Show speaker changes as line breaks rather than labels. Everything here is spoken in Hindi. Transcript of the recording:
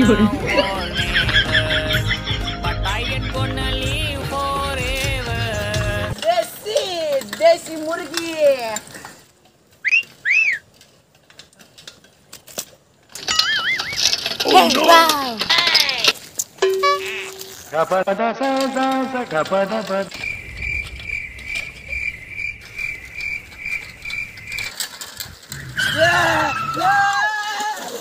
ಇವರು देसी मुर्गी
oh, no. wow.
Yeah, yeah.